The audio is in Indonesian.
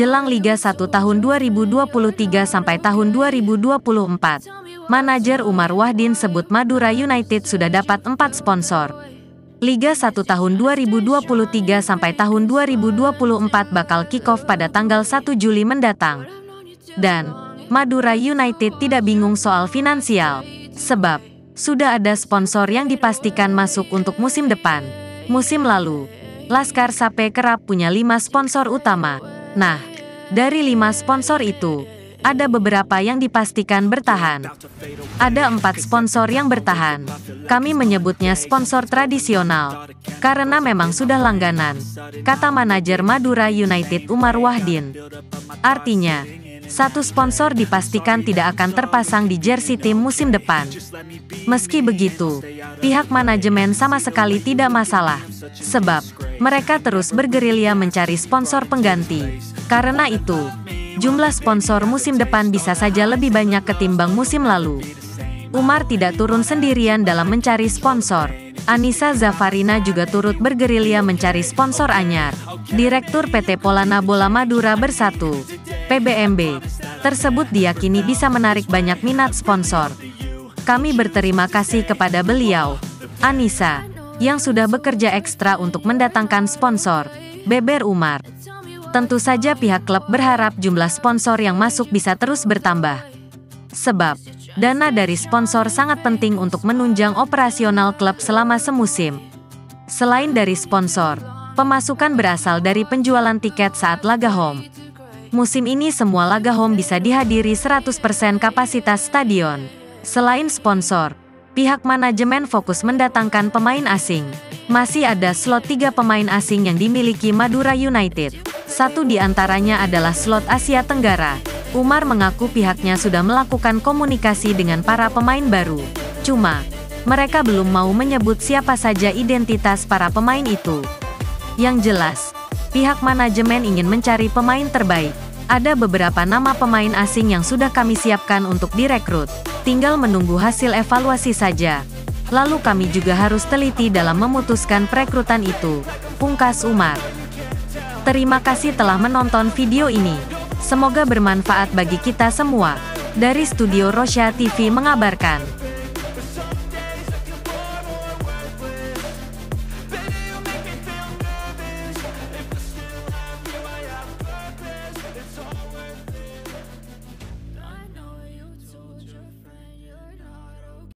jelang Liga 1 tahun 2023 sampai tahun 2024. Manajer Umar Wahdin sebut Madura United sudah dapat 4 sponsor. Liga 1 tahun 2023 sampai tahun 2024 bakal kick-off pada tanggal 1 Juli mendatang. Dan, Madura United tidak bingung soal finansial, sebab sudah ada sponsor yang dipastikan masuk untuk musim depan. Musim lalu, Laskar Sape kerap punya lima sponsor utama. Nah, dari lima sponsor itu, ada beberapa yang dipastikan bertahan. Ada empat sponsor yang bertahan. Kami menyebutnya sponsor tradisional, karena memang sudah langganan, kata manajer Madura United Umar Wahdin. Artinya, satu sponsor dipastikan tidak akan terpasang di jersey tim musim depan. Meski begitu, pihak manajemen sama sekali tidak masalah, sebab mereka terus bergerilya mencari sponsor pengganti. Karena itu, jumlah sponsor musim depan bisa saja lebih banyak ketimbang musim lalu. Umar tidak turun sendirian dalam mencari sponsor. Anissa Zafarina juga turut bergerilya mencari sponsor anyar. Direktur PT Polana Bola Madura Bersatu, PBMB, tersebut diyakini bisa menarik banyak minat sponsor. Kami berterima kasih kepada beliau, Anissa, yang sudah bekerja ekstra untuk mendatangkan sponsor, Beber Umar. Tentu saja pihak klub berharap jumlah sponsor yang masuk bisa terus bertambah. Sebab, dana dari sponsor sangat penting untuk menunjang operasional klub selama semusim. Selain dari sponsor, pemasukan berasal dari penjualan tiket saat laga home. Musim ini semua laga home bisa dihadiri 100% kapasitas stadion. Selain sponsor, pihak manajemen fokus mendatangkan pemain asing. Masih ada slot tiga pemain asing yang dimiliki Madura United. Satu di antaranya adalah slot Asia Tenggara. Umar mengaku pihaknya sudah melakukan komunikasi dengan para pemain baru. Cuma, mereka belum mau menyebut siapa saja identitas para pemain itu. Yang jelas, pihak manajemen ingin mencari pemain terbaik. Ada beberapa nama pemain asing yang sudah kami siapkan untuk direkrut. Tinggal menunggu hasil evaluasi saja. Lalu kami juga harus teliti dalam memutuskan perekrutan itu. Pungkas Umar. Terima kasih telah menonton video ini. Semoga bermanfaat bagi kita semua. Dari Studio Rosya TV mengabarkan.